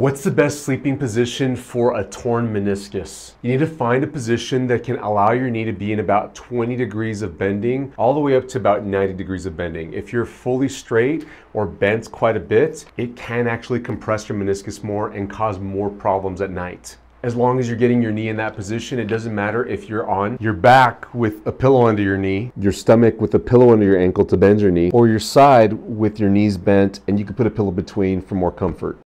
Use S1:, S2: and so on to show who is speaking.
S1: What's the best sleeping position for a torn meniscus? You need to find a position that can allow your knee to be in about 20 degrees of bending, all the way up to about 90 degrees of bending. If you're fully straight or bent quite a bit, it can actually compress your meniscus more and cause more problems at night as long as you're getting your knee in that position, it doesn't matter if you're on your back with a pillow under your knee, your stomach with a pillow under your ankle to bend your knee, or your side with your knees bent and you can put a pillow between for more comfort.